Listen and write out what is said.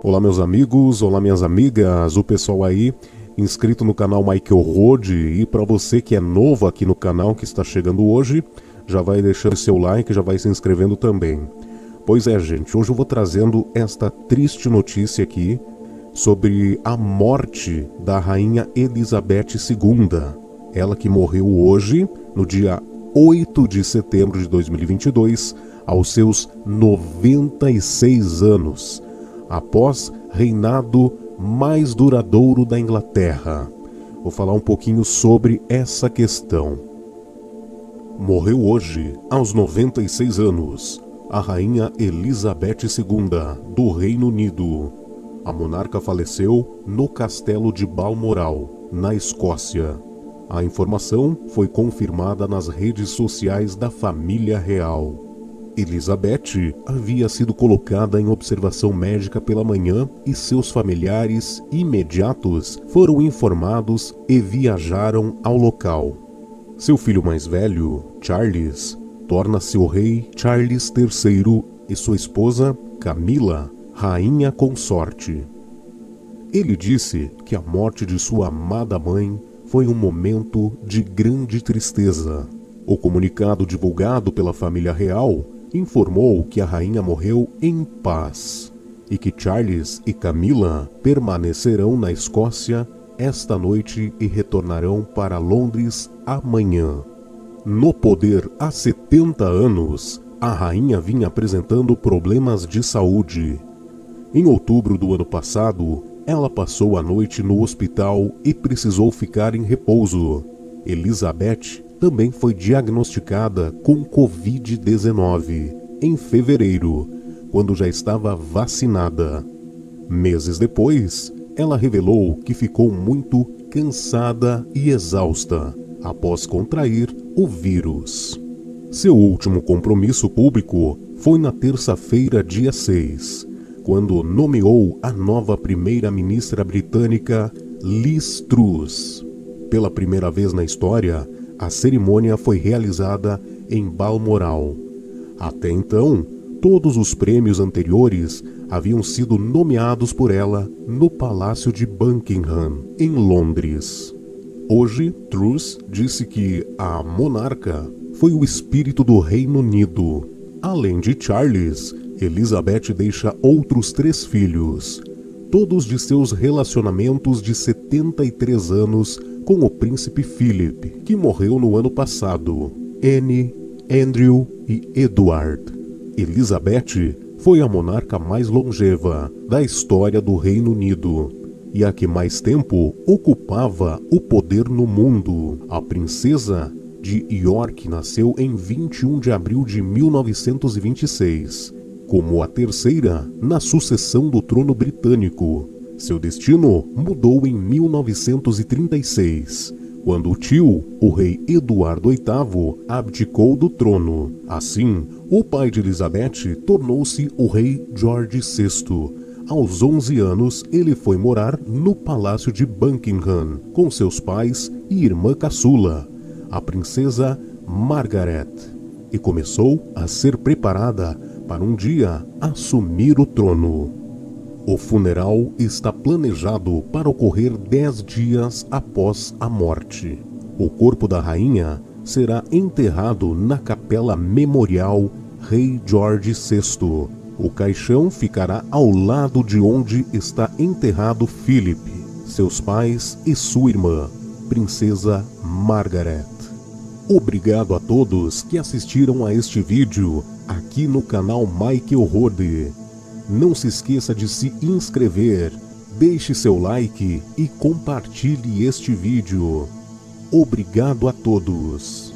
Olá meus amigos, olá minhas amigas, o pessoal aí inscrito no canal Michael Road e para você que é novo aqui no canal que está chegando hoje, já vai deixando seu like, já vai se inscrevendo também. Pois é, gente, hoje eu vou trazendo esta triste notícia aqui sobre a morte da rainha Elizabeth II. Ela que morreu hoje, no dia 8 de setembro de 2022, aos seus 96 anos, após reinado mais duradouro da Inglaterra. Vou falar um pouquinho sobre essa questão. Morreu hoje, aos 96 anos, a rainha Elizabeth II do Reino Unido. A monarca faleceu no castelo de Balmoral, na Escócia. A informação foi confirmada nas redes sociais da família real. Elizabeth havia sido colocada em observação médica pela manhã e seus familiares imediatos foram informados e viajaram ao local. Seu filho mais velho, Charles, torna-se o rei Charles III e sua esposa, Camila, rainha consorte. Ele disse que a morte de sua amada mãe foi um momento de grande tristeza. O comunicado divulgado pela família real informou que a rainha morreu em paz e que Charles e Camila permanecerão na Escócia esta noite e retornarão para Londres amanhã. No poder há 70 anos, a rainha vinha apresentando problemas de saúde. Em outubro do ano passado, ela passou a noite no hospital e precisou ficar em repouso. Elizabeth também foi diagnosticada com Covid-19 em fevereiro, quando já estava vacinada. Meses depois, ela revelou que ficou muito cansada e exausta após contrair o vírus. Seu último compromisso público foi na terça-feira, dia 6, quando nomeou a nova primeira-ministra britânica Liz Truss. Pela primeira vez na história, a cerimônia foi realizada em Balmoral. Até então, todos os prêmios anteriores haviam sido nomeados por ela no Palácio de Buckingham, em Londres. Hoje, Truss disse que a monarca foi o espírito do Reino Unido. Além de Charles, Elizabeth deixa outros três filhos, todos de seus relacionamentos de 73 anos com o príncipe Philip, que morreu no ano passado, Anne, Andrew e Edward. Elizabeth foi a monarca mais longeva da história do Reino Unido e a que mais tempo ocupava o poder no mundo. A princesa de York nasceu em 21 de abril de 1926, como a terceira na sucessão do trono britânico seu destino mudou em 1936, quando o tio, o rei Eduardo VIII, abdicou do trono. Assim, o pai de Elizabeth tornou-se o rei George VI. Aos 11 anos, ele foi morar no palácio de Buckingham com seus pais e irmã caçula, a princesa Margaret, e começou a ser preparada para um dia assumir o trono. O funeral está planejado para ocorrer dez dias após a morte. O corpo da rainha será enterrado na Capela Memorial Rei George VI. O caixão ficará ao lado de onde está enterrado Philip, seus pais e sua irmã, Princesa Margaret. Obrigado a todos que assistiram a este vídeo aqui no canal Michael Rode. Não se esqueça de se inscrever, deixe seu like e compartilhe este vídeo. Obrigado a todos.